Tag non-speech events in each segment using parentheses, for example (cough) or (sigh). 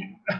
Yeah. (laughs)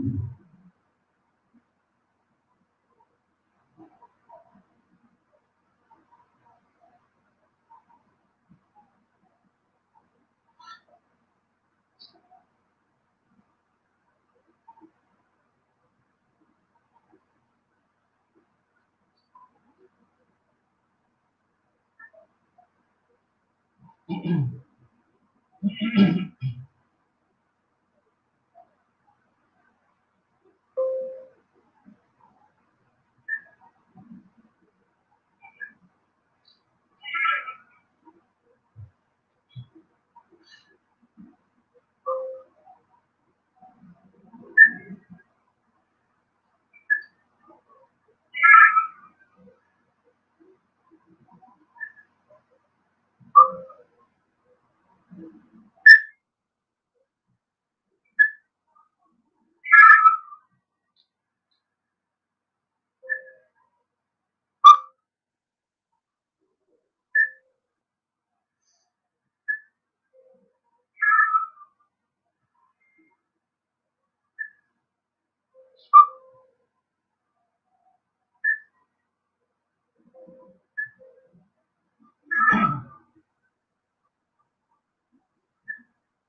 Mm-hmm.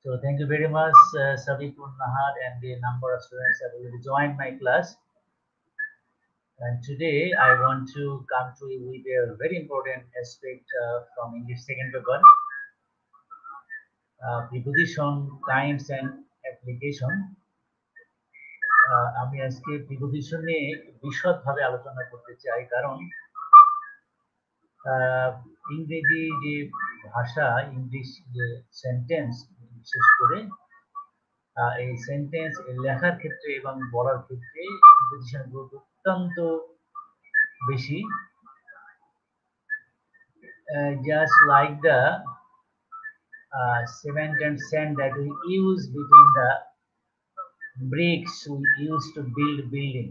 So thank you very much, uh, Sabipur Nahar and the number of students have already joined my class. And today I want to come to you with a very important aspect uh, from English second paper. Uh, preposition, kinds and application. Uh, আমি আজকে preposition নিয়ে বিশদভাবে আলোচনা করতে চাই কারণ ইংরেজি যে ভাষা ইংলিশ যে সেন্টেন্স বিশেষ করে এই সেন্টেন্স লেখার ক্ষেত্রে এবং বলার ক্ষেত্রে গুরুত্ব অত্যন্ত বেশি। Just like the cement and sand that we use between the bricks we use to build building.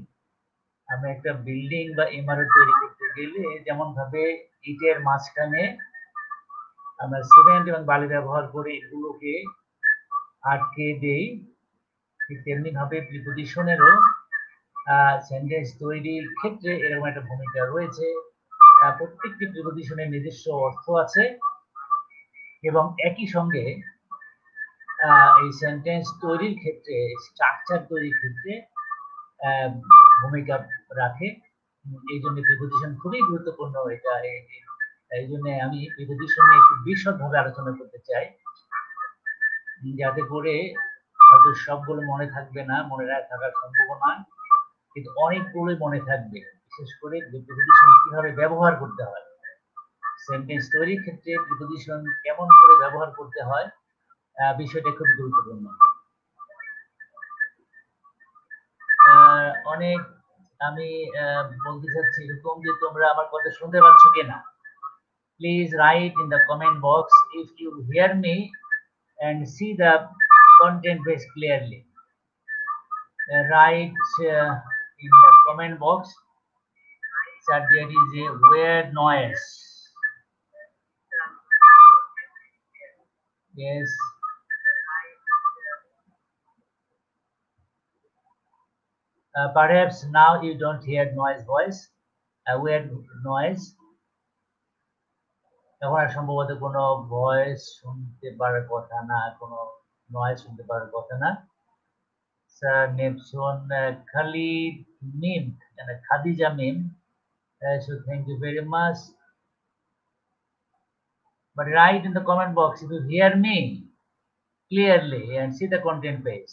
আমরা একটা বিল্ডিং বা ইমারত তৈরি গেলে যেমন ভাবে ইটের মাঝখানে আমরা সিমেন্ট এবং বালি ব্যবহার করে এগুলোকে আটকে দেই, ঠিক তেমনি ভাবে প্রিপোজিশনেরও সেন্টেন্স তৈরির ক্ষেত্রে এরকম একটা ভূমিকা রয়েছে। প্রত্যেকটি প্রিপোজিশনের নিজস্ব অর্থ আছে এবং একই সঙ্গে এই সেন্টেন্স তৈরির ক্ষেত্রে স্ট্রাকচার তৈরির ক্ষেত্রে ভূমিকা রাখে। এই জন্য প্রিপোজিশন খুবই গুরুত্বপূর্ণ এটা, এই- জন্য আমি প্রিপোজিশন নিয়ে একটু বিশদভাবে আলোচনা করতে চাই। যাতে করে হয়তো সবগুলো মনে থাকবে না, মনে থাকার সম্ভাবনা, কিন্তু অনেকগুলো মনে থাকবে। বিশেষ করে প্রিপোজিশন কীভাবে ব্যবহার করতে হয়। সেন্টেন্স তৈরির ক্ষেত্রে প্রিপোজিশন কেমন করে ব্যবহার করতে হয় বিষয়টা খুব গুরুত্বপূর্ণ। অনেক আমি বলতে চাচ্ছি এরকম যে তোমরা আমার কথা শুনতে পাচ্ছ কিনা please right in the comment box if you hear me see the content base clearly. Uh, uh, in the comment box that there is a weird noise. Yes. Uh, perhaps now you don't hear noise voice, a weird noise. এখন আর সম্ভবত কোনো voice শুনতে পারার কথা না কোনো noise শুনতে পারার কথা না sir নেপসন Khalid Mim Khadija Mim so thank you very much but write in the comment box if you hear me clearly and see the content page.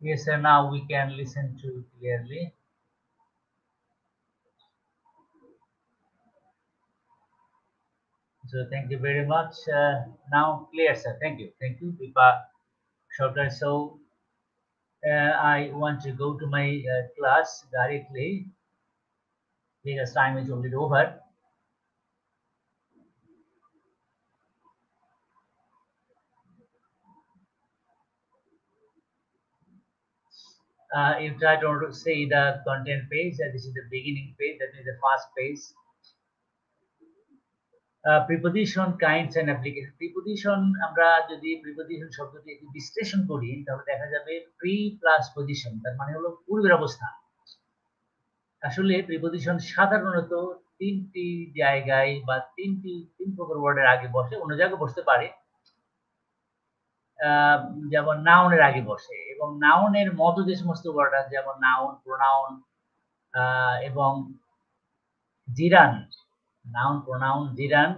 Yes, sir. Now we can listen to clearly. So thank you very much. Uh, now clear, sir. Thank you. Thank you, Vipa Shorter. So uh, I want to go to my uh, class directly because time is already over. Uh, if I don't see the content page, uh, this is the beginning page, that is the first page. Uh, preposition kinds and application preposition আমরা যদি preposition শব্দটি একটু বিশ্লেষণ করি তাহলে দেখা যাবে pre plus position তার মানে হলো পূর্বের অবস্থা আসলে প্রিপোজিশন সাধারণত তিনটি জায়গায় বা তিনটি তিন প্রকার ওয়ার্ডের আগে বসে অন্য জায়গায় বসতে পারে যেমন নাউনের আগে বসে এবং নাউনের মতো যে সমস্ত ওয়ার্ড আছে, যেমন নাউন, প্রোনাউন এবং জিরান, নাউন, প্রোনাউন, জিরান,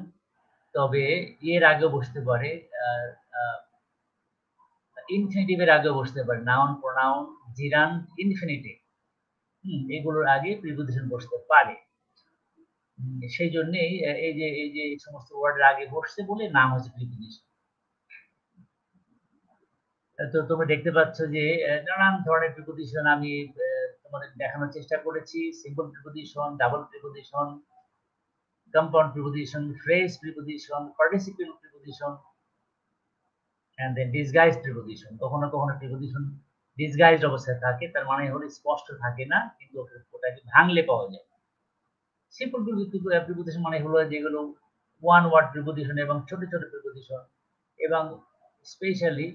তবে এর আগে বসতে পারে ইনফিনিটিভের আগে বসতে পারে, নাউন, প্রোনাউন, জিরান ইনফিনিটিভ এগুলোর আগে প্রিপোজিশন বসতে পারে। সেই জন্যই এই যে এই যে সমস্ত ওয়ার্ডের আগে বসছে বলে নাম হচ্ছে প্রিপোজিশন। তো তোমরা দেখতে পাচ্ছ যে নানান ধরনের প্রিপোজিশন আমি তোমাদের দেখানোর চেষ্টা করেছি। Simple preposition double preposition compound preposition phrase preposition participle preposition and then disguise preposition কখনো কখনো প্রিপোজিশন ডিসগাইজড অবস্থায় থাকে, তার মানে হলো স্পষ্ট থাকে না, কিন্তু ওটাকে ভাঙলে পাওয়া যায়। সিম্পল প্রিপোজিশন মানে হলো যেগুলো ওয়ান ওয়ার্ড প্রিপোজিশন এবং ছোট ছোট প্রিপোজিশন এবং স্পেশালি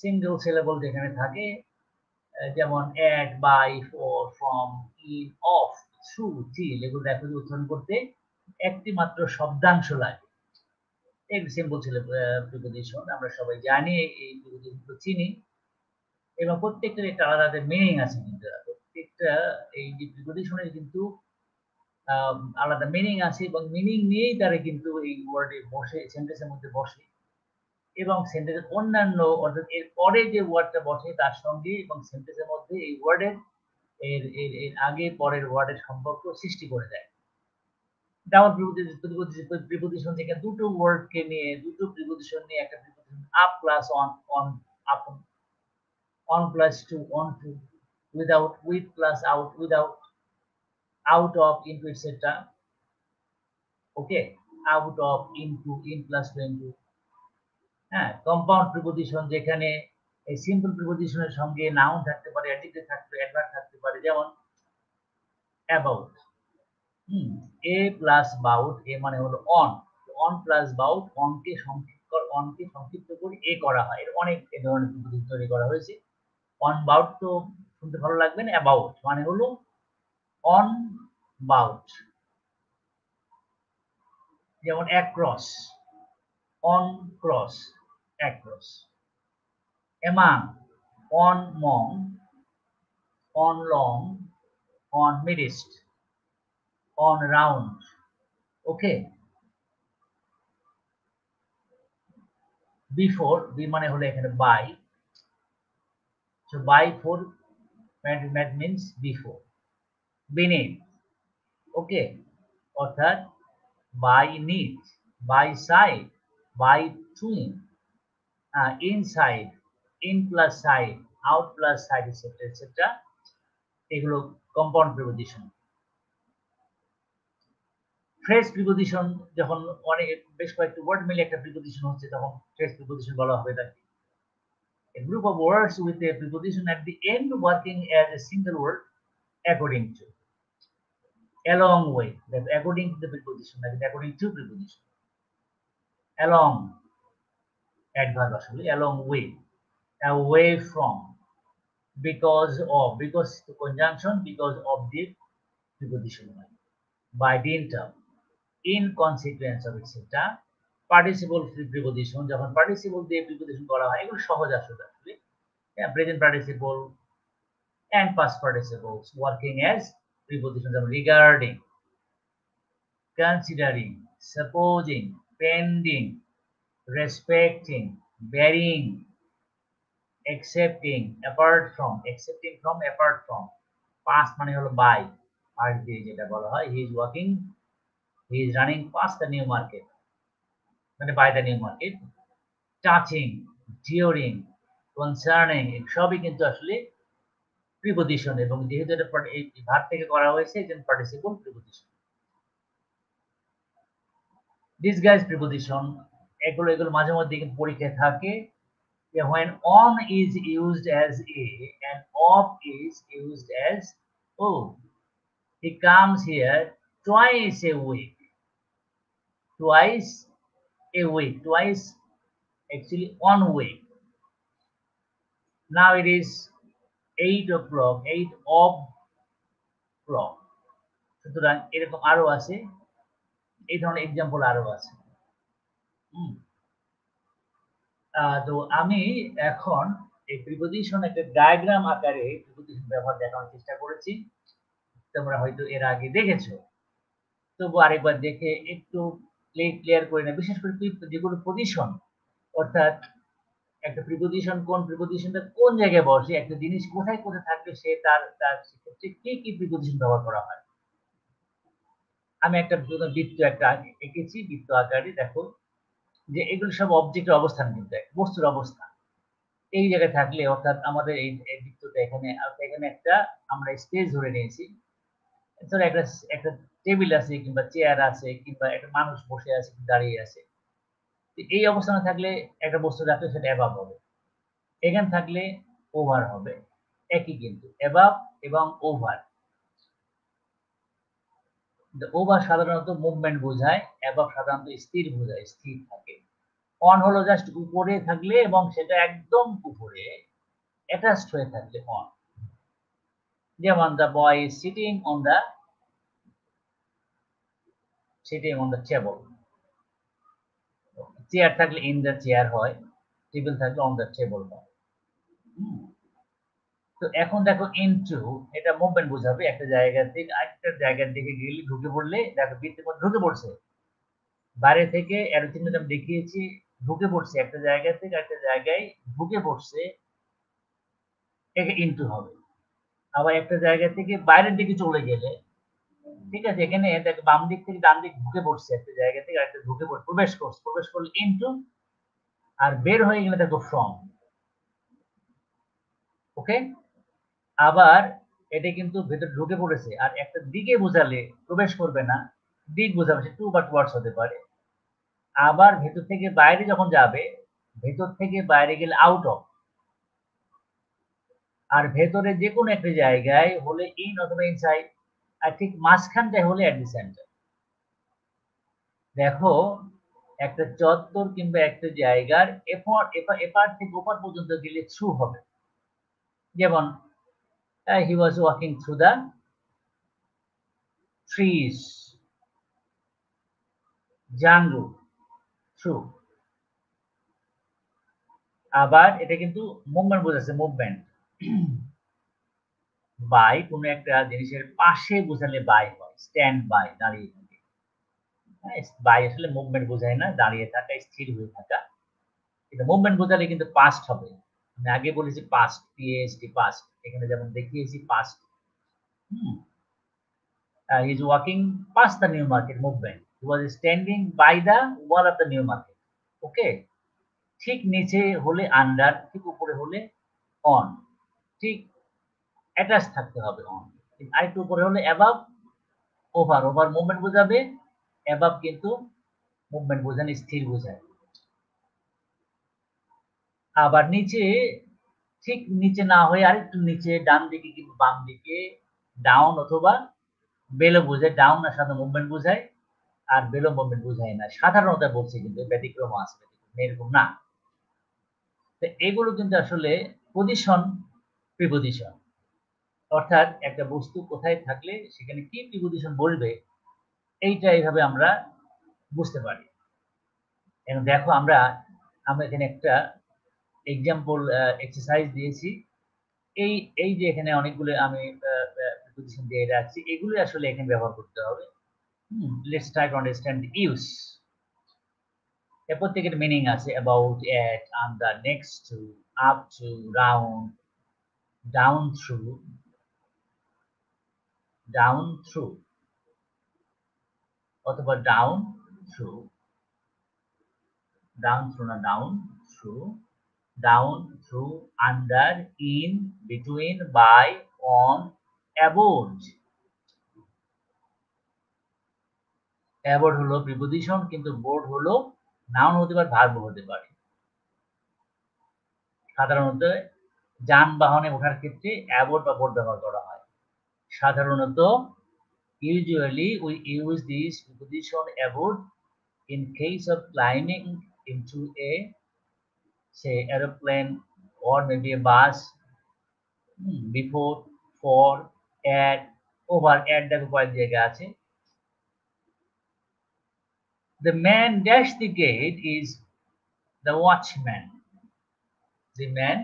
সিঙ্গেল সিলেবল যেখানে থাকে যেমন at by for from in of through till এগুলো দেখো উচ্চারণ করতে একটি মাত্র শব্দাংশ লাগে। একটি সিম্পল ছিল প্রিপোজিশন আমরা সবাই জানি, এই প্রিপোজিশনগুলো চিনি। এবং প্রত্যেকটার একটা আলাদা মিনিং আছে কিন্তু প্রত্যেকটা এই যে প্রিপোজিশনের কিন্তু আলাদা মিনিং আছে এবং মিনিং নিয়েই তারা কিন্তু এই ওয়ার্ডে বসে সেন্টেন্সের মধ্যে বসে। এবং সেন্টেন্সের অন্যান্য অর্থাৎ এর পরে যে ওয়ার্ডটা বসে তার সঙ্গে এবং সেন্টেন্সের মধ্যে এই ওয়ার্ডের এর এর এর আগে পরের ওয়ার্ডের সম্পর্ক সৃষ্টি করে দেয়। ডাবল প্রিপোজিশন থেকে দুটো ওয়ার্ডকে নিয়ে, দুটো প্রিপোজিশন নিয়ে একটা preposition up plus on on up on plus to on to without with plus out without out of into etcetera okay out of into in plus to into হ্যাঁ compound preposition যেখানে এই simple প্রিপোজিশনের সঙ্গে noun থাকতে পারে adjective থাকতে adverb থাকতে পারে, যেমন about hmm a plus bout এ মানে হলো অন অন প্লাস বাউট অনকে সংক্ষিপ্ত অনকে সংক্ষিপ্ত করে এ করা হয়। এর অনেক এ ধরনের প্রিপোজিশন তৈরি করা হয়েছে। অন বাউট তো শুনতে ভালো লাগবে না অ্যাবাউট মানে হলো অন বাউট যেমন across on cross across. Among, on mong, on long, on midst, on round. Okay. Before, be মানে হলো এখানে by. So by for that means before. Beneath. Okay. অর্থাৎ by need, by side, by twin. Uh, inside, in plus side, out plus side, etc. etc. এগুলো compound preposition phrase preposition যখন অনেক বেশ কয়েকটি word মিলে একটা প্রিপোজিশন হচ্ছে তখন ফ্রেশ প্রিপোজিশন বলা হবে তাকে A group of words with a preposition at the end working as a single word according to. Along with, that according to the preposition, that is according to preposition. Along, adverb আসলে along with away from because of because to conjunction because of the preposition by dint of in consequence of etc participle preposition যখন participle দিয়ে preposition করা হয় এগুলো সহজ আসলে আসলে present participle and past participles working as prepositions of regarding considering supposing pending respecting bearing accepting apart from accepting from apart from past মানে হলো by হয় he is working he is running past the new market মানে by the new market touching during concerning সবই কিন্তু আসলে preposition এবং যেহেতু এটা এই ভার থেকে করা হয়েছে এজন্য participle preposition this guys preposition এগুলো এগুলো মাঝে মধ্যে কিন্তু পরীক্ষায় থাকে when on is used as a and off is used as o he comes here twice a week twice a week twice actually one week now it is 8 o'clock 8 of clock সুতরাং এরকম আরও আছে এই ধরনের example আরও আছে তো আমি এখন এই প্রিপোজিশন একটা ডায়াগ্রাম আকারে প্রিপোজিশন ব্যবহার দেখানোর চেষ্টা করেছি। তোমরা হয়তো এর আগে দেখেছ। তবু আরেকবার দেখে একটু ক্লিয়ার করে না বিশেষ করে যেগুলো পজিশন অর্থাৎ একটা প্রিপোজিশন কোন প্রিপোজিশনটা কোন জায়গায় বসে, একটা জিনিস কোথায় কোথায় থাকবে সে তার তার সেক্ষেত্রে কি কি প্রিপোজিশন ব্যবহার করা হয়। আমি একটা বৃত্ত একটা এঁকেছি। বৃত্ত আকারে দেখো। যে এগুলো সব অবজেক্টের অবস্থান কিন্তু বস্তুর অবস্থান এই জায়গায় থাকলে অর্থাৎ আমাদের এই বৃত্তটা এখানে এখানে একটা আমরা স্পেস ধরে নিয়েছি। ধরো একটা একটা টেবিল আছে কিংবা চেয়ার আছে কিংবা একটা মানুষ বসে আছে, দাঁড়িয়ে আছে। এই অবস্থানে থাকলে একটা বস্তু রাখলে সেটা অ্যাবাব হবে। এখানে থাকলে ওভার হবে। একই কিন্তু অ্যাবাব এবং ওভার ওভার সাধারণত মুভমেন্ট বোঝায় অ্যাবাব সাধারণত স্থির বোঝায়, স্থির থাকে। অন হলো জাস্ট উপরে থাকলে এবং সেটা একদম উপরে অ্যাটাচড হয়ে থাকলে অন যেমন the boy is sitting on the sitting on the table chair থাকলে ইন দ্য চেয়ার হয় টেবিল থাকলে অন দ্য টেবল হয়। তো এখন দেখো ইনটু এটা মুভমেন্ট বোঝাবে একটা জায়গা থেকে আরেকটা জায়গার দিকে গেলে ঢুকে পড়লে, দেখো বৃত্তের মধ্যে ঢুকে পড়ছে। বাইরে থেকে চিহ্ন আমি দেখিয়েছি, ঢুকে পড়ছে একটা জায়গা থেকে একটা জায়গায় ঢুকে পড়ছে, একে ইনটু হবে। আবার একটা জায়গা থেকে বাইরের দিকে চলে গেলে, ঠিক আছে, এখানে দেখ বাম দিক থেকে ডান দিক ঢুকে পড়ছে একটা জায়গা থেকে আরেকটা ঢুকে পড়ছে, প্রবেশ করছে, প্রবেশ করলে ইনটু আর বের হয়ে গেলে দেখো ফ্রম ওকে আবার এটা কিন্তু ভেতর ঢুকে পড়েছে। আর একটা দিকে বোঝালে প্রবেশ করবে না, দিক বোঝাবে সে টু বা টুয়ার্ডস হতে পারে। আবার ভেতর থেকে বাইরে যখন যাবে, ভেতর থেকে বাইরে গেলে আউট অফ আর ভেতরে যে কোনো একটা জায়গায় হলে ইন অথবা ইনসাইড আর ঠিক মাঝখানটায় হলে অ্যাট দি সেন্টার দেখো, একটা চত্বর কিংবা একটা জায়গার এপার এপার থেকে ওপার পর্যন্ত গেলে থ্রু হবে। যেমন he was walking through the trees জাঙ্গু through আবার এটা কিন্তু মুভমেন্ট বোঝাচ্ছে মুভমেন্ট বাই কোন একটা জিনিসের পাশে বোঝালে বাই হয় স্ট্যান্ড বাই দাঁড়িয়ে থাকে। বাই আসলে মুভমেন্ট বোঝায় না, দাঁড়িয়ে থাকা, স্থির হয়ে থাকা। কিন্তু মুভমেন্ট বোঝালে কিন্তু পাস্ট হবে। আমি আগে বলেছি পাস্ট পিএসটি পাস্ট এখানে যেমন দেখিয়েছি past is walking past the New Market movement was standing by the wall of the New Market okay ঠিক নিচে হলে আন্ডার ঠিক উপরে হলে অন ঠিক অ্যাটাচ থাকতে হবে অন আরেকটু উপরে হলে অ্যাবাব ওভার ওভার মুভমেন্ট বোঝাবে অ্যাবাব কিন্তু মুভমেন্ট বোঝানো স্থির বোঝায়। আবার নিচে ঠিক নিচে না হয়ে আরেকটু নিচে ডান দিকে কিংবা বাম দিকে ডাউন অথবা বেলো বোঝায় ডাউন আর সাধারণ মুভমেন্ট বোঝায়, আর বেলো মুভমেন্ট বোঝায় না। সাধারণত বলছে কিন্তু ব্যতিক্রম আছে এরকম না। তো এগুলো কিন্তু আসলে পজিশন প্রিপোজিশন অর্থাৎ একটা বস্তু কোথায় থাকলে সেখানে কি প্রিপোজিশন বলবে, এইটা এইভাবে আমরা বুঝতে পারি। এবং দেখো আমরা আমরা এখানে একটা এক্সাম্পল এক্সারসাইজ দিয়েছি। এই এই যে এখানে অনেকগুলো আমি প্রিপোজিশন দিয়ে রাখছি এগুলো আসলে এখানে ব্যবহার করতে হবে। Let's try to understand use এর প্রত্যেকের মিনিং আছে about at under next to up to round down through down through অথবা ডাউন থ্রু ডাউন থ্রু না down through down through under in between by on aboard aboard হলো preposition কিন্তু board হলো noun হতে পারে verb হতে পারে। সাধারণত যানবাহনে ওঠার ক্ষেত্রে অ্যাবোর্ড বা বোর্ড ব্যবহার করা হয়। সাধারণত usually we use this preposition about in case of climbing into a say aeroplane or maybe a bus hmm, before for at over at দেখো কয়েক জায়গা আছে the man dash the gate is the watchman the man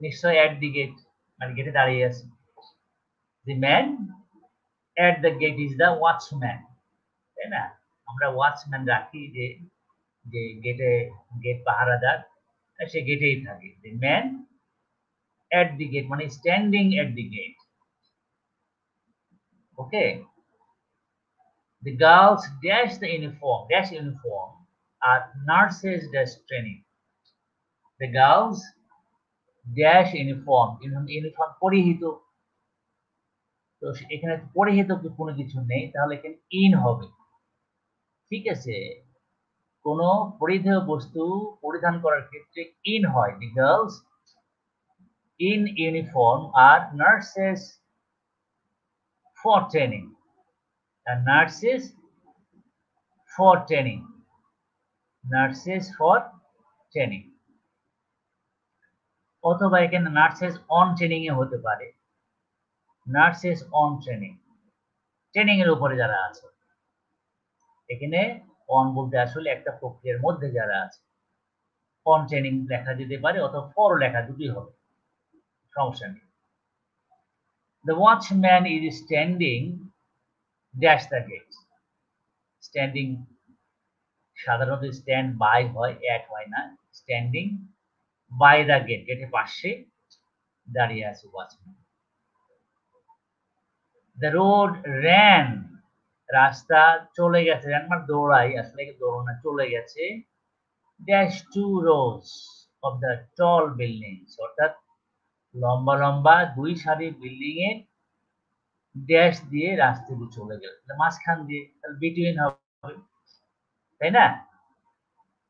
নিশ্চয় at the gate মানে গেটে দাঁড়িয়ে আছে the man at the gate is the watchman তাই না আমরা ওয়াচম্যান রাখি যে যে গেটে গেট পাহারাদার সে গেটেই থাকে the man at the gate মানে standing at the gate okay the girls dash the uniform dash uniform are nurses dash training the girls dash uniform uniform পরিহিত তো এখানে পরিহিত কোনো কিছু নেই তাহলে এখানে ইন হবে ঠিক আছে কোন পরিধেয় বস্তু পরিধান করার ক্ষেত্রে ইন হয় the girls in uniform R nurses for training nurses for training nurses for training অথবা এখানে নার্সেস অন ট্রেনিং এ হতে পারে। নার্সেস অন ট্রেনিং ট্রেনিং এর উপরে যারা আছে। এখানে অন বলতে আসলে একটা প্রক্রিয়ার মধ্যে যারা আছে। অন ট্রেনিং লেখা যেতে পারে অথবা ফর লেখা দুটি হবে। সমস্যা নেই। The watchman is standing dash the gate. Standing সাধারণত স্ট্যান্ড বাই হয় এক হয় না। স্ট্যান্ডিং বাই দ্য গেট গেটের পাশে দাঁড়িয়ে আছে ওয়াচম্যান দ্য রোড র্যান রাস্তা চলে গেছে মানে দৌড়াই, আসলে দৌড়ানো চলে গেছে। Dash two rows of the tall buildings অর্থাৎ লম্বা লম্বা দুই সারি বিল্ডিং এর ড্যাশ দিয়ে রাস্তা দিয়ে চলে গেল। মাঝখান দিয়ে, তাহলে বিটুইন হবে, তাই না?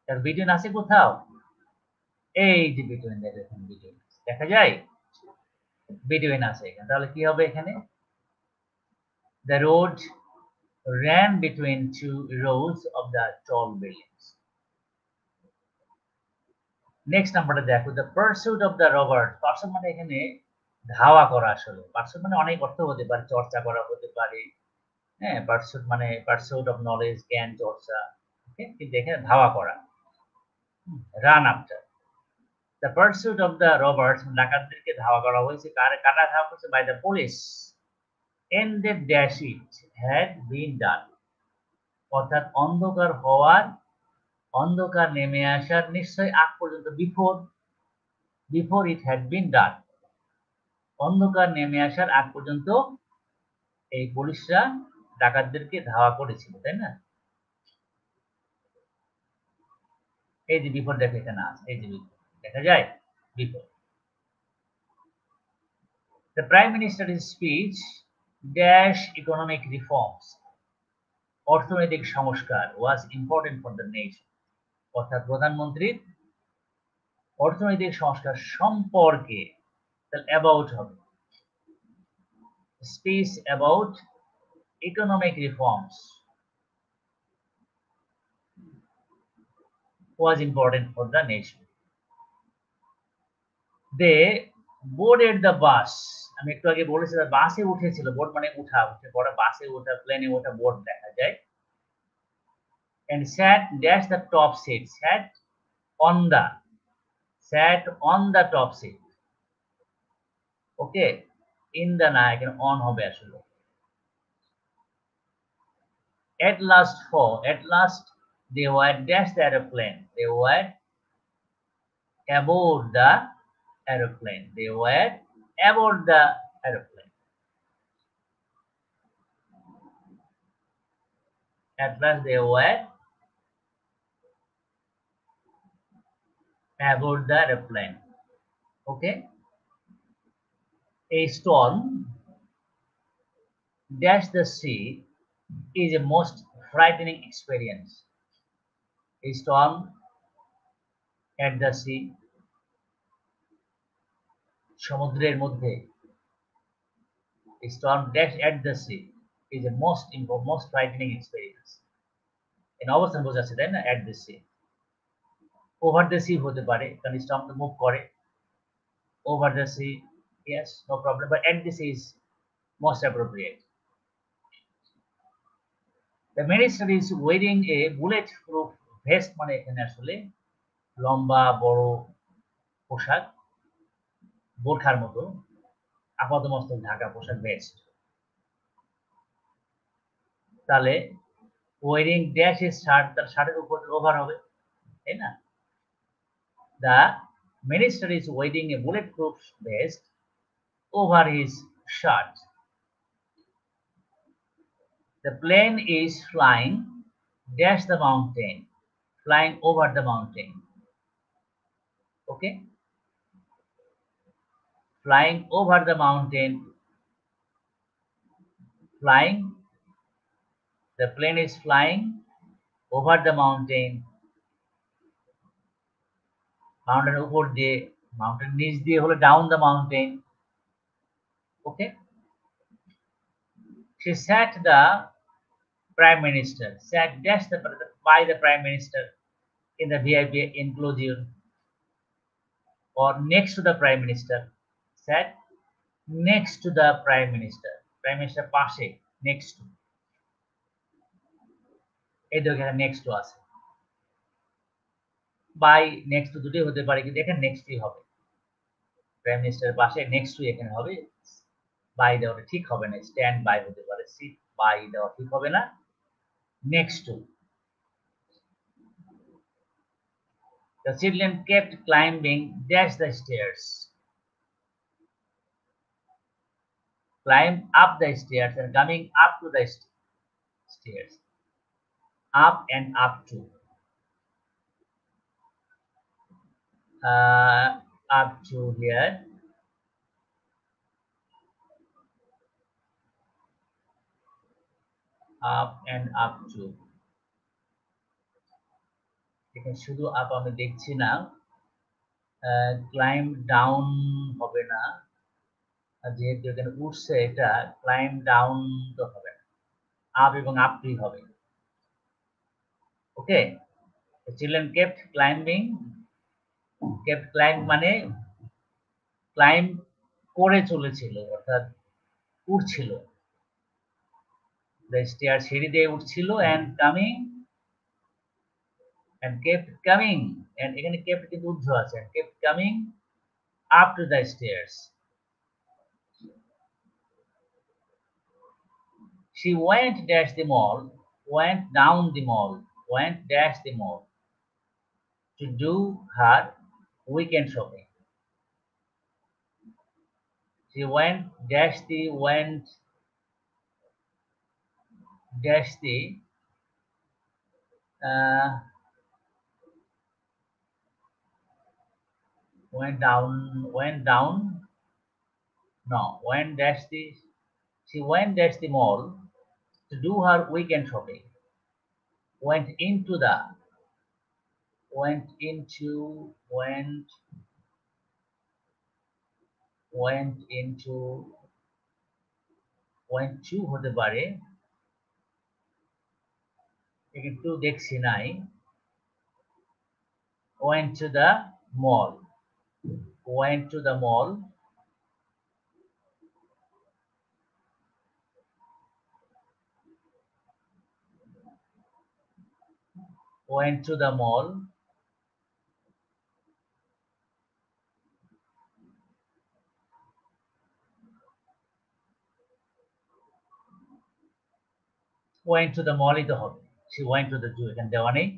তার বিটুইন আছে কোথাও? এই যে বিটুইন দেখুন বিটুইন দেখা যায়? বিটুইন আছে এখানে, তাহলে কি হবে এখানে? The road ran between two rows of the tall buildings. Next নাম্বারটা দেখো the pursuit of the robbers pursuit মানে এখানে ধাওয়া করা আসলে। পারসুট মানে অনেক অর্থ হতে পারে, চর্চা করা হতে পারে। হ্যাঁ পারসুট মানে পারসুট অফ নলেজ জ্ঞান, চর্চা। কিন্তু এখানে ধাওয়া করা। Run after the pursuit of the robbers ডাকাতদেরকে ধাওয়া করা হয়েছে। কার ধাওয়া করছে? By the police ended dash it had been done. অর্থাৎ অন্ধকার হওয়ার, অন্ধকার নেমে আসার নিশ্চয় আগ পর্যন্ত before before it had been done অন্ধকার নেমে আসার আগ পর্যন্ত এই পুলিশরা ডাকাতদেরকে ধাওয়া করেছিল, তাই না? এই যে বিফোর দেখে এখানে আছে, এই যে দেখা যায়? Before The Prime Minister's speech dash economic reforms অর্থনৈতিক সংস্কার was important for the nation অর্থাৎ প্রধানমন্ত্রীর অর্থনৈতিক সংস্কার সম্পর্কে অ্যাবাউট হবে। Speech about economic reforms was important for the nation they boarded the bus আমি একটু আগে বলেছিলাম বাসে উঠেছিল বোর্ড মানে উঠা উঠে পরে বাসে ওঠা প্লেনে ওঠা বোর্ড দেখা যায় and sat dash the top seat sat on the sat on the top seat okay in the না এখানে on হবে আসলে at last for at last they were dash the aeroplane they were aboard the aeroplane they were aboard the aeroplane at last they were aboard the airplane. Okay. A storm dash the sea is a most frightening experience. A storm at the sea সমুদ্রের মধ্যে storm dash at the sea, is a most most frightening experience. in অবস্থান বোঝাচ্ছে তাই না? At the sea. Over the sea হতে পারে, কারণ storm তো মুভ করে। Over the sea yes no problem but at this is most appropriate the minister is wearing a bullet proof vest মানে এখানে আসলে লম্বা, বড় পোশাক। বোরখার মতো আপাতমস্তক ঢাকা পোশাক ভেস্ট তাহলে ওয়েরিং ড্যাশ এর শার্ট তার শার্টের উপর ওভার হবে তাই না the minister is wearing a bulletproof vest over his shirt. The plane is flying dash the mountain, flying over the mountain. Okay? Flying over the mountain, flying. The plane is flying over the mountain মাউন্টেনের উপর দিয়ে mountain নিচ দিয়ে হলো down the mountain okay she sat the prime minister sat dash the by the prime minister in the vip enclosure or next to the prime minister sat next to the prime minister prime minister পাশে, next to next to আছে। By next দুটোই হতে পারে, কিন্তু এখানে নেক্সটই হবে। Prime মিনিস্টারের পাশে নেক্সট টু এখানে হবে। বাই দেওয়াটা ঠিক হবে না স্ট্যান্ড বাই হতে পারে। সিট বাই দেওয়া ঠিক হবে না। Next to The children kept climbing dash the stairs. Climb up the stairs and coming up to the st stairs. Up and up to. uh, up to here. Up and up to. এখানে শুধু up আমি দেখছি না claim down হবে না যেহেতু এখানে উঠছে, এটা ক্লাইম ডাউন তো হবে আপ এবং আপটি হবে। Okay children kept climbing kept climb মানে ক্লাইম করে চলেছিল, অর্থাৎ উঠছিল স্টেয়ার সিঁড়ি দিয়ে উঠছিল and coming and kept coming and এখানে কেপ্ট কিন্তু ঊর্ধ্ব আছে। Kept coming up to the stairs She went dash the mall, went down the mall, went dash the mall to do her weekend shopping. She went dash the went dash the uh, went down went down no went dash the she went dash the mall to do her weekend shopping went into the went into went went into went to হতে পারে একটু দেখছি নাই went to the mall went to the mall Went to the mall went to the mall দিতে হবে she went to the zoo এখানে দেওয়া নেই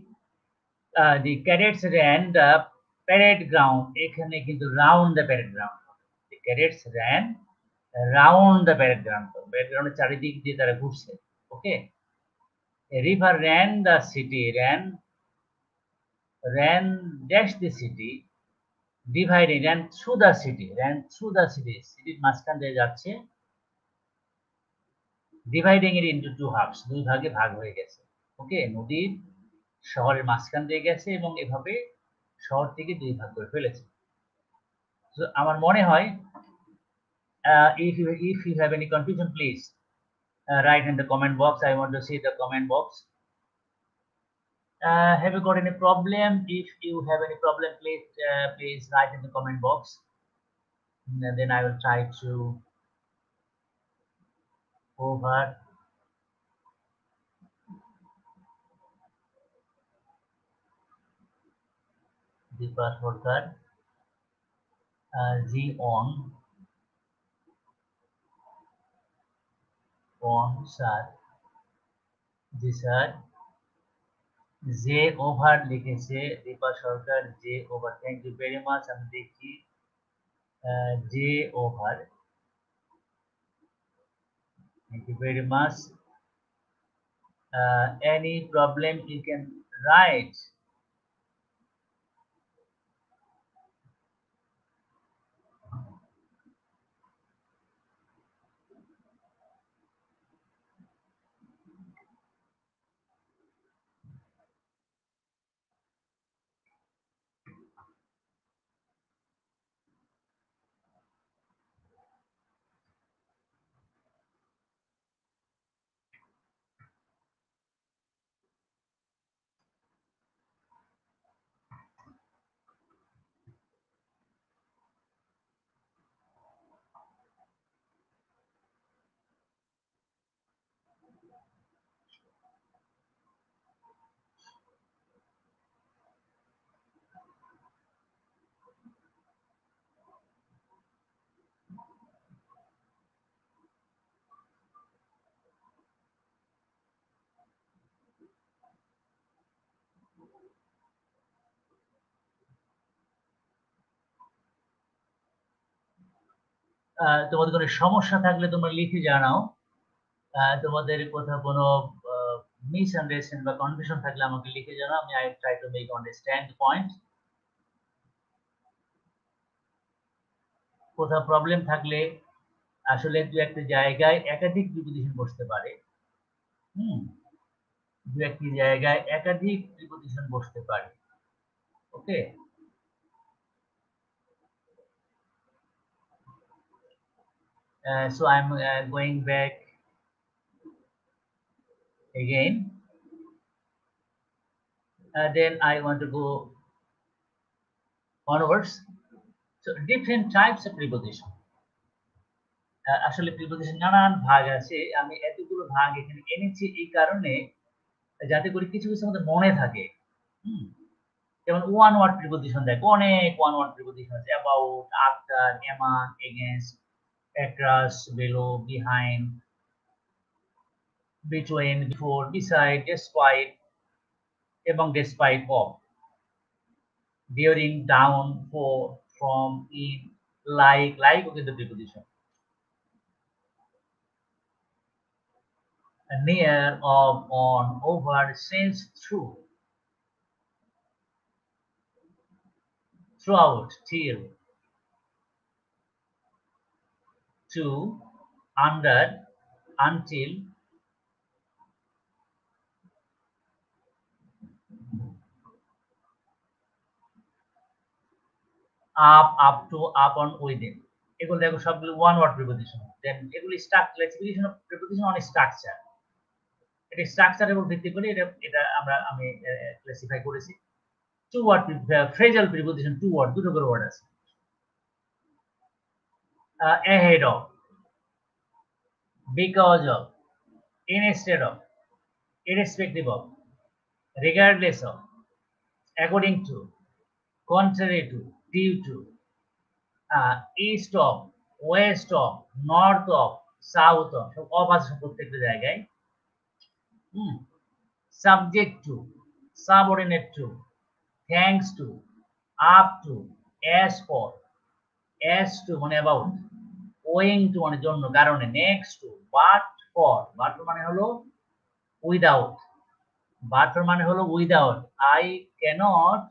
uh, the cadets ran the parade ground এখানে কিন্তু round the parade ground the cadets ran round the parade ground parade ground চারিদিক দিয়ে তারা ঘুরছে okay a river ran the city ran ran dash the city dividing ran through the city ran through the city সিটির মাঝখান দিয়ে যাচ্ছে। Dividing it into two halves, দুই ভাগে ভাগ হয়ে গেছে। ওকে নদীর শহরের মাঝখান দিয়ে গেছে এবং এভাবে শহর থেকে দুই ভাগ করে ফেলেছে। তো আমার মনে হয় if you if you have any confusion please write in the comment box. I want to see the comment box. uh, have you got any problem? If you have any problem please uh, please write in the comment box. And then i will try to over. The password card. Uh, z on. On sir. This sir. জে over লিখেছে, দীপা সরকার যে over thank you very much আমি দেখছি যে over. Thank you very much any any you can can তোমাদের কোনো সমস্যা থাকলে তোমরা লিখে জানাও। তোমাদের কোথাও কোনো মিস আন্ডারস্ট্যান্ড বা কনফিউশন থাকলে আমাকে লিখে জানাও। আমি I try to make understand point কোথাও প্রবলেম থাকলে আসলে দু একটা জায়গায় একাধিক প্রিপোজিশন বসতে পারে। হুম। দু একটি জায়গায় একাধিক প্রিপোজিশন বসতে পারে okay Uh, so I'm uh, going back again. Uh, then I want to go onwards. So different types of preposition. আসলে প্রিপোজিশন নানান ভাগ আছে আমি এতগুলো ভাগ এখানে এনেছি এই কারণে যাতে করে কিছু কিছু আমাদের মনে থাকে। যেমন ওয়ান ওয়ার্ড প্রিপোজিশন দেয় অনেক ওয়ান ওয়ার্ড প্রিপোজিশন আছে। After among against across below behind between before beside despite এবং despite of down for from in like like ও কিন্তু preposition Near, of, on, over, since, through, throughout, till, to, under, until, up, up to, up on, within. এগুলো দেখো সবগুলো one word preposition then এগুলি structure preposition on structure এটা স্ট্রাকচারের ভিত্তি করে এটা এটা আমরা, আমি ক্লাসিফাই করেছি। Two word phrasal preposition two word দুটো করে ওয়ার্ড আছে। Ahead of because of instead of irrespective of regardless of according to contrary to due to east of west north of south of of আছে প্রত্যেকটা জায়গায়। হুম subject to subordinate to thanks to up to as for as to মানে about owing to মানে জন্য, কারণে next to but for but মানে হলো without but মানে হলো without I can't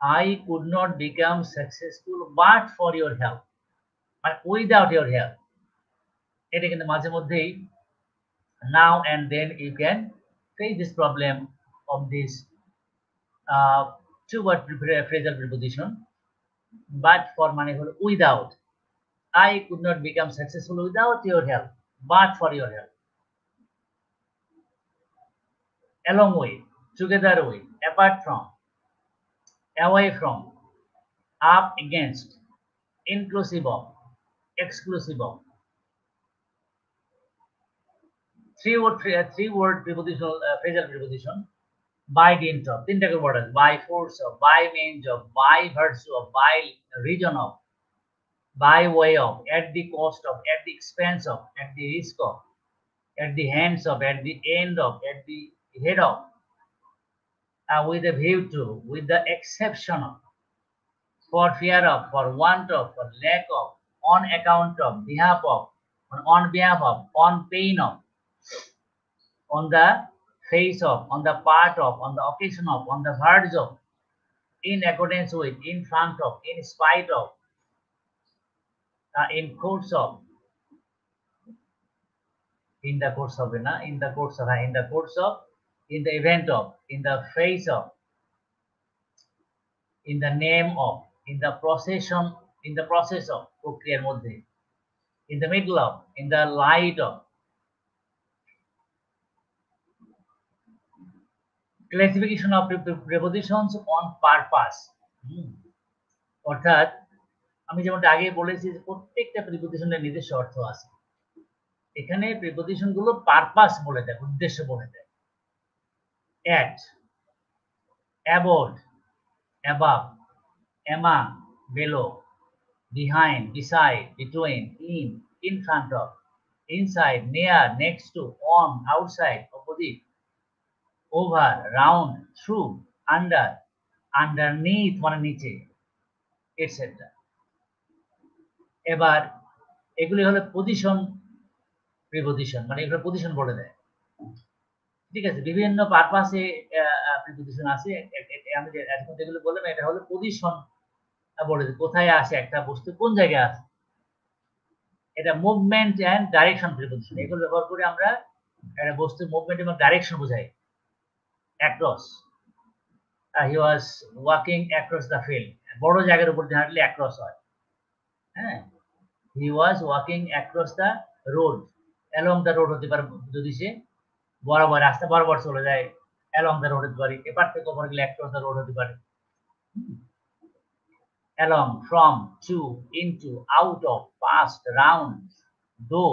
I could not become successful but for your help মানে without your help এটা কিন্তু মাঝে মধ্যেই now and then you can face this problem of this uh, two word phrasal preposition. But for manifold without i could not become successful without your help but for your help. Along with together with apart from away from up against inclusive of exclusive of. three word three word prepositional uh, phrasal preposition by dint of তিনটাকে word আছে by force of by means of by virtue of by reason of by way of at the cost of at the expense of at the risk of at the hands of at the end of at the head of uh, with a view to with the exception of for fear of for want of for lack of on account of behalf of on, on behalf of on pain of on the face of, on the part of, on the occasion of, on the verge of, in accordance with, in front of, in spite of, uh, in course of, in the course of, na, in the course of, in the course of, in the event of, in the face of, in the name of, in the procession, in the process of, প্রক্রিয়ার মধ্যে, in the middle of, in the light of, classification of prepositions on purpose অর্থাৎ আমি যেমনটা আগে বলেছি যে প্রত্যেকটা প্রিপোজিশনের নিজস্ব অর্থ আছে। এখানে প্রিপোজিশনগুলো পারপাস বলে দেয় উদ্দেশ্য বলে দেয়। At aboard above among below behind beside between in in front of inside near next to on outside opposite over round through under underneath মানে নিচে এটসেট্রা এবার এগুলি হলো পজিশন প্রিপোজিশন মানে এগুলো পজিশন বলে দেয়। ঠিক আছে? বিভিন্ন পারপাসে প্রিপোজিশন আছে। আমি এখন যেগুলো বললাম, এটা হলো পজিশন বলে দেয়। কোথায় আসে একটা বস্তু, কোন জায়গায় আসে? এটা মুভমেন্ট অ্যান্ড ডাইরেকশন প্রিপোজিশন এগুলো ব্যবহার করে আমরা একটা বস্তুর মুভমেন্ট এবং ডাইরেকশন বোঝাই। Across. Uh, he was walking across the field. বড় জায়গার উপর দিয়ে হাঁটলে অ্যাক্রস হয় হ্যাঁ he was walking across the road along the road হতে পারে যদি সে বরাবর রাস্তা বরাবর চলে যায় অ্যালং দ্য রোড হতে পারে এপার থেকে ওপর গেলে অ্যাক্রস দ্য রোড হতে পারে along from to into out of past round though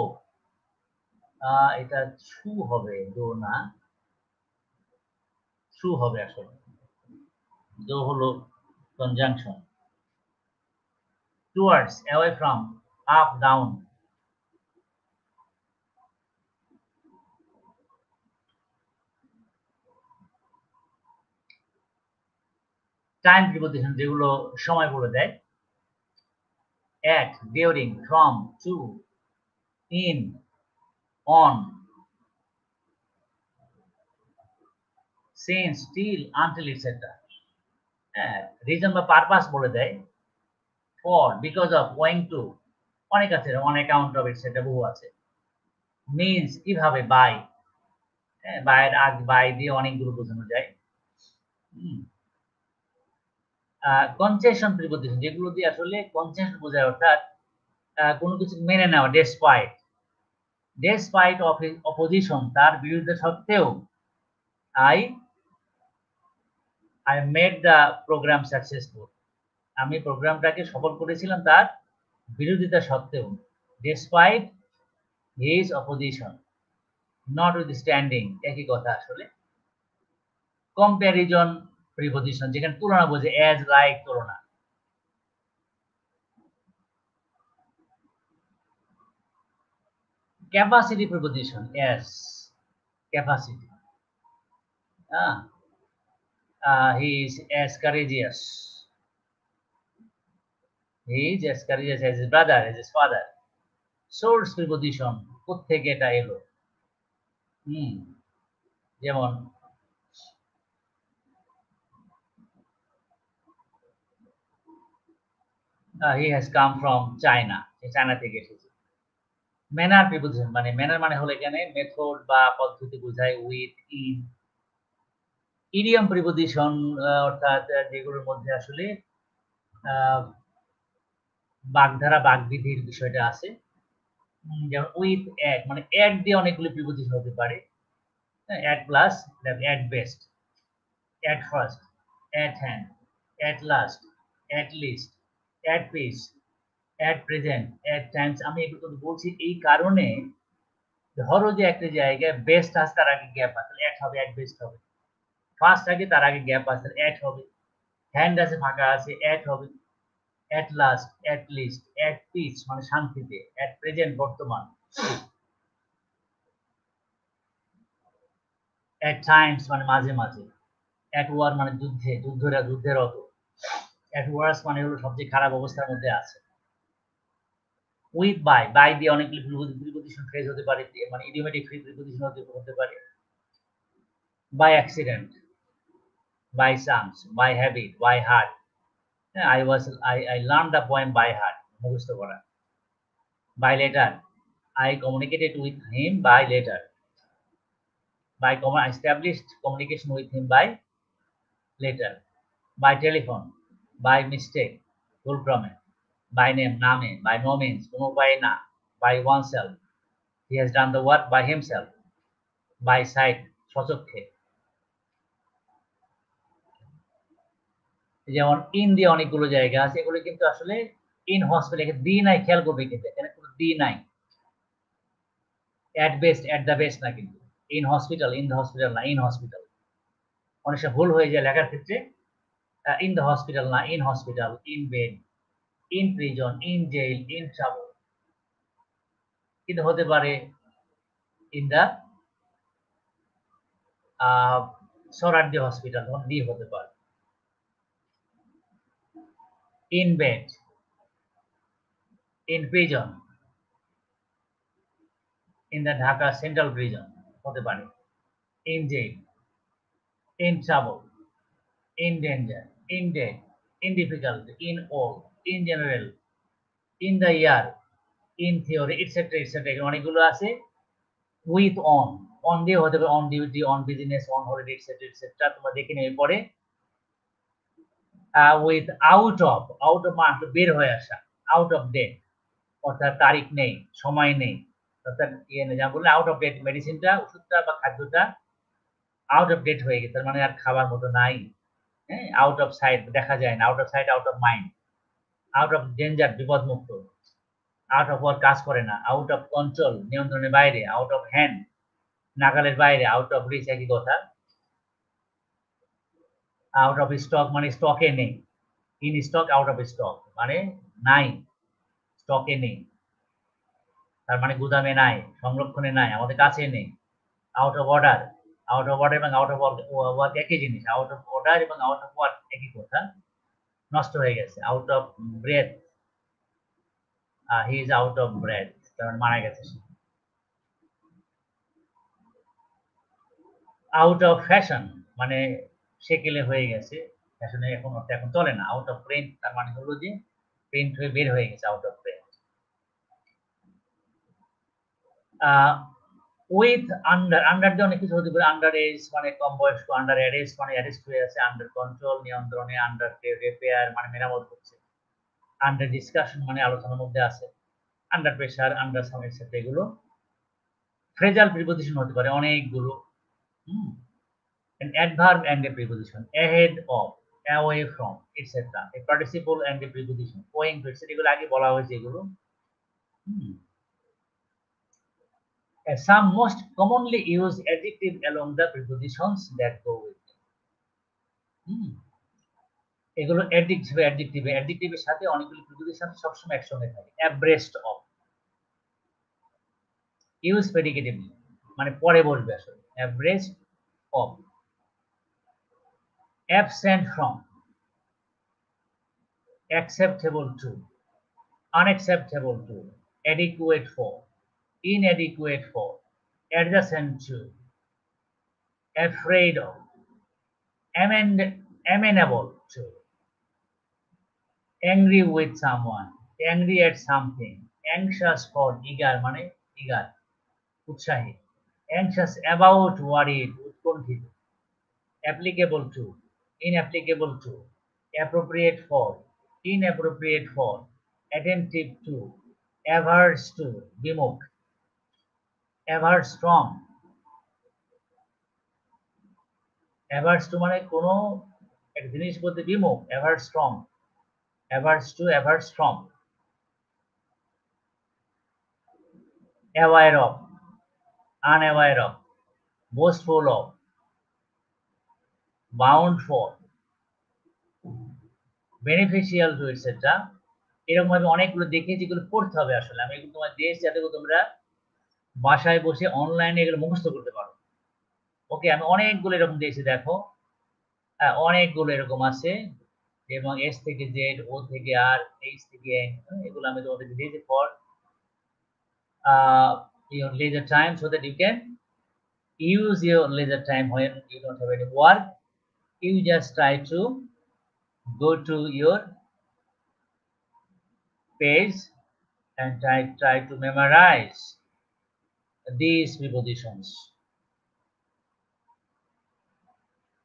এটা ছু হবে দো না ট্রু হবে আসলে। দো হলো conjunction towards away from up down time preposition যেগুলো সময় বলে দেয়। At during from to in on since, till, until, etc. হ্যাঁ রিজন বা পারপাস বলে দেয়। For because of owing to অনেক আছে অন অ্যাকাউন্ট অফ সেটা বহু আছে। মিনস কীভাবে বাই হ্যাঁ বাইয়ের আগ বাই দিয়ে অনেকগুলো বোঝানো যায়। কনসেশন প্রিপোজিশন যেগুলো দিয়ে আসলে কনসেশন বোঝায় অর্থাৎ কোনো কিছু মেনে নেওয়া ডেসপাইট ডেসপাইট অপোজিশন তার বিরুদ্ধে সত্ত্বেও I I made the program successful আমি প্রোগ্রামটাকে সফল করেছিলাম তার বিরোধিতা সত্ত্বেও despite his opposition notwithstanding একই কথা আসলে কম্প্যারিজন প্রিপোজিশন যেখানে তুলনা বোঝে অ্যাজ লাইক তুলনা। Capacity preposition yes capacity ah uh, he is as courageous he is as courageous as his brother as his father source preposition কোত্থেকে এটা এলো হুম যেমন he has come from China China থেকে এসেছে ম্যানার প্রিপোজিশন মানে manner মানে হলো এখানে মেথড বা পদ্ধতি বোঝায় উইথ ইন ইডিয়াম প্রিপোজিশন অর্থাৎ যেগুলোর মধ্যে আসলে বাগধারা, বাগবিধির বিষয়টা আছে। যেমন উইথ অ্যাড মানে অ্যাড দিয়ে অনেকগুলো প্রিপোজিশন হতে পারে। At plus at best at first at hand at last at least at peace at present at times আমি এগুলো বলছি, এই কারণে ধরো যে একটা জায়গায় বেস্ট আছে, তার আগে গ্যাপ আছে অ্যাট হবে অ্যাট বেস্ট হবে। ফার্স্ট আগে, তার আগে গ্যাপ আছে অ্যাট হবে। হ্যান্ড আছে, ফাঁকা আছে অ্যাট হবে। At last at least at peace মানে শান্তিতে অ্যাট প্রেজেন্ট বর্তমান। অ্যাট টাইমস মানে মাঝে মাঝে। অ্যাট ওয়ার মানে যুদ্ধে, যুদ্ধরা যুদ্ধেরত অ্যাট ওয়ার্স মানে হলো সবচেয়ে খারাপ অবস্থার মধ্যে আছে। উইথ বাই বাই দিয়ে অনেকগুলো প্রিপোজিশন ফ্রেজ হতে পারে মানে ইডিওমেটিক প্রিপোজিশন হতে পারে। By accident by chance by habit by heart I was I I learn the point by heart মুখস্থ করা by letter I communicated with him by letter by established communication with him by letter by telephone by mistake ভুলক্রমে by name নামে by no means কোনো উপায়ে না by oneself he has done the work by himself by sight সচক্ষে যেমন in দিয়ে অনেকগুলো জায়গা আছে, এগুলো কিন্তু আসলে ইন হসপিটাল দি নাই, খেয়াল করবে কিন্তু, এখানে কোনো দি নাই। At best at the best না কিন্তু। In hospital in the hospital না ইন হসপিটাল অনেক সময় ভুল হয়ে যায় লেখার ক্ষেত্রে। ইন দ্য হসপিটাল না in hospital in bed in prison in jail in travel কিন্তু হতে পারে ইন দ্য সরার্ডি হসপিটাল ডি হতে পারে। Bed in prison in the Dhaka central prison হতে পারে in jail in travel in danger in debt in difficulty in all in general in the year in theory etcetera etcetera এখানে অনেকগুলো আছে with on on দিয়ে হতে পারে on duty on business on holiday etcetera etcetera তোমরা দেখে নেবে পরে। With out of out of মানে বের হয়ে আসা আউট অফ ডেট অর্থাৎ তারিখ নেই সময় নেই অর্থাৎ ইয়ে নেই যা বললে আউট অফ ডেট মেডিসিনটা ওষুধটা বা খাদ্যটা আউট অফ ডেট হয়ে গেছে তার মানে আর খাবার মতো নাই হ্যাঁ আউট অফ সাইড দেখা যায় না out of sight out of mind out of danger বিপদমুক্ত আউট অফ ওয়ার কাজ করে না আউট অফ কন্ট্রোল নিয়ন্ত্রণের বাইরে আউট অফ হ্যান্ড নাগালের বাইরে আউট অফ রিচ একই কথা আউট অফ স্টক মানে স্টকে নেই। In stock out of stock মানে নাই। স্টকে নেই। তার মানে গুদামে নাই, সংরক্ষণে নাই, আমাদের কাছে নেই। Out of order out of order এবং আউট অফ ওয়ার্ক একই জিনিস। আউট অফ অর্ডার এবং আউট অফ ওয়ার্ক একই কথা। নষ্ট হয়ে গেছে। Out of breath he is out of breath মানে মারা গেছে আউট অফ ফ্যাশন মানে সেকেলে হয়ে গেছে। ফ্যাশনে এখন এখন চলে না। আউট অফ প্রিন্ট তার মানে হলো যে প্রিন্ট হয়ে বের হয়ে গেছে out of print with under under দিয়ে অনেক কিছু হতে পারে। আন্ডার এজ মানে কম বয়স্ক আন্ডার অ্যারেস্ট মানে অ্যারেস্ট হয়ে আছে আন্ডার কন্ট্রোল নিয়ন্ত্রণে আন্ডার রিপেয়ার মানে মেরামত করছে আন্ডার ডিসকাশন মানে আলোচনার মধ্যে আছে। আন্ডার প্রেশার আন্ডার সামের সাথে এগুলো ফ্রেজাল প্রিপোজিশন হতে পারে। অনেকগুলো। হুম। An adverb and a preposition ahead of away from etc a participle and the preposition owing to এগুলো আগে বলা হয়েছে এগুলো Uh, some most commonly used adjective along the prepositions that go with them. হুম এগুলো adjective adjective অ্যাডজেক্টিভের সাথে অনেকগুলো preposition সবসময় একসঙ্গে থাকে অ্যাব্রেস্ট অফ ইউজ প্রেডিকেটিভলি মানে পরে বলবে আসলে abreast of absent from acceptable to unacceptable to adequate for inadequate for adjacent to afraid of amend, amenable to angry with someone angry at something anxious for eager মানে eager anxious about worried উৎকণ্ঠিত applicable to inapplicable to appropriate for inappropriate for attentive to averse to বিমুখ averse from averse to মানে কোনো একটা জিনিস বলতে বিমুখ averse from averse to averse from aware of unaware of boastful of bound for beneficial to etcetera এরকম ভাবে অনেকগুলো দেখেছি এগুলো পড়তে হবে আসলে। আমি এগুলো তোমার দিয়েছি যাতে তোমরা বাসায় বসে অনলাইনে এগুলো মুখস্থ করতে পারো। ওকে আমি অনেকগুলো এরকম দিয়েছি দেখো। হ্যাঁ অনেকগুলো এরকম আছে। এবং এস থেকে জেড ও থেকে আর এইচ থেকে এন এগুলো আমি তোমাদের দিয়েছি for your leisure time so that you can use your leisure time when you don't have any work you just try to go to your page and try, try to memorize these prepositions.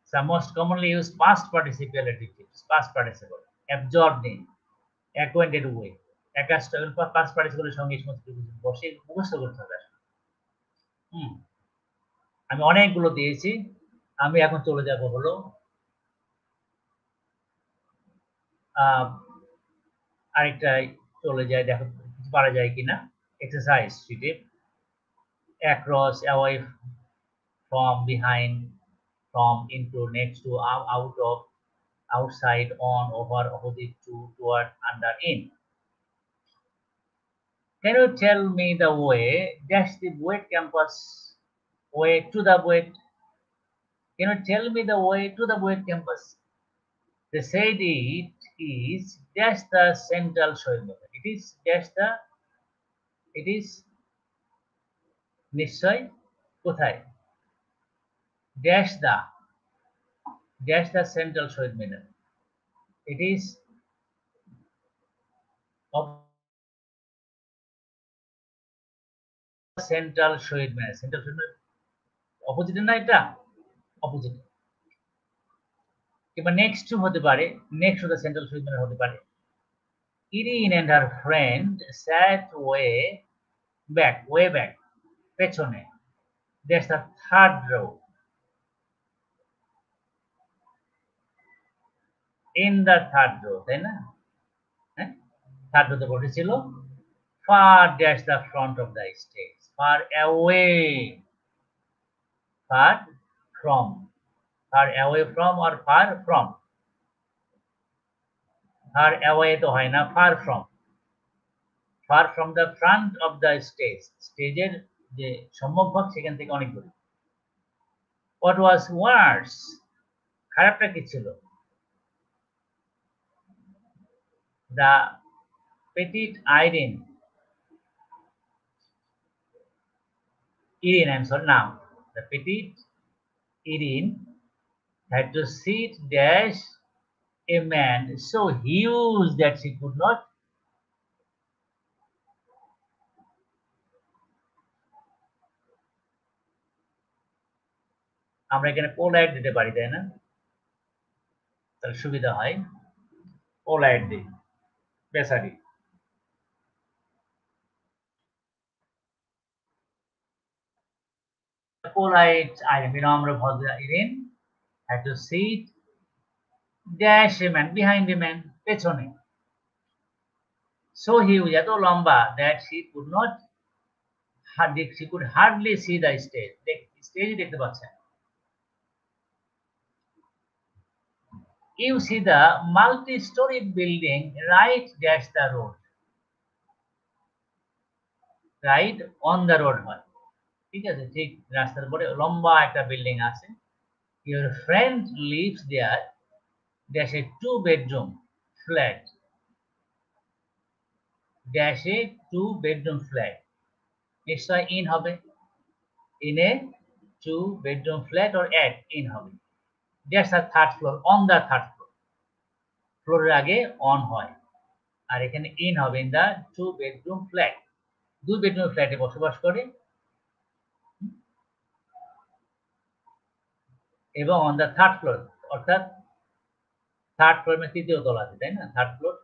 Some most commonly used past participle adjectives, past participle, absorbed in, acquainted with, past participle সঙ্গে সমস্ত preposition বসে মুখস্থ করতে হবে আমি অনেকগুলো দিয়েছি আমি এখন চলে যাব হলো আরেকটা চলে যায় দেখো পারা যায় কিনা এক্সারসাইজ শিটে across away from behind from into next to out of outside on over opposite to toward under in Can you tell me the way, dash the Buet campus, way to the Buet? Can you tell me the way to the Buet campus? They said it is dash the central buffer. It is dash the it is নিশ্চয় কোথায় the dash the central soil middle. It is of central Shaheed Minar central Shaheed Minar অপোজিটে না এটা opposite কিংবা next হতে পারে next হতে central Shaheed হতে পারে। Irene and her friend sat way back way back পেছনে। That's the third row in the third row তাই না? হ্যাঁ? থার্ড রোতে বসেছিল far dash the front of the stage, far away far from far away from or far from far away তো হয় না far from far from the front of the stage স্টেজের যে সম্মুখভাগ সেখান থেকে অনেক দূরে what was worse খারাপটা কি ছিল the petite Irene Irene, I'm sorry, now the petite Irene had to sit dash a man so huge that she could not আমরা এখানে পোলাইট দিতে পারি তাই না তাহলে সুবিধা হয় পোলাইট দিই বেসারি polite Irene, বিনম্র ভদ্র Irene had to sit dash a man behind a man পেছনে সো হিউজ এত লম্বা that she could not she could hardly see the stage stage দেখতে পাচ্ছেন you see the multi-storied building right dash the road. Right on the road. হয় ঠিক আছে? ঠিক, রাস্তার উপরে লম্বা একটা বিল্ডিং আছে। Your friend lives there dash a two bedroom flat dash a two bedroom flat নিশ্চয় ইন হবে in a two bedroom flat or at in হবে that's R third floor on the third floor ফ্লোরের আগে on হয় আর এখানে in হবে in the two bedroom flat দুই বেডরুম ফ্ল্যাটে বসবাস করে এবং অন দ্য থার্ড ফ্লোর অর্থাৎ থার্ড ফ্লোর মানে তৃতীয় তলা আছে তাই না থার্ড ফ্লোর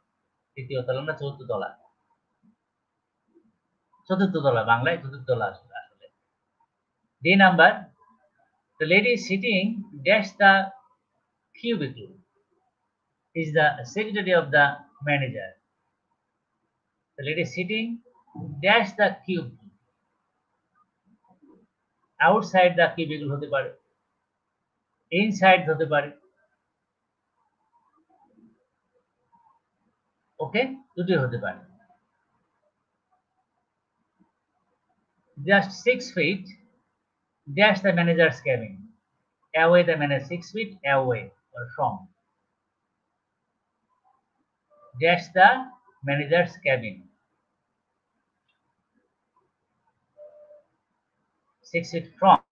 তৃতীয় তলা না চতুর্থ তলা চতুর্থ তলা বাংলায় চতুর্থ তলা আসলে D number The lady sitting dash the cubicle is the secretary of the manager. The lady sitting dash the cubicle. Outside the cubicle হতে পারে ইনসাইড হতে পারে ওকে দুটি হতে পারে just six feet dash the manager's cabin. Away the manager six feet away or from. Dash the manager's cabin. Six feet from.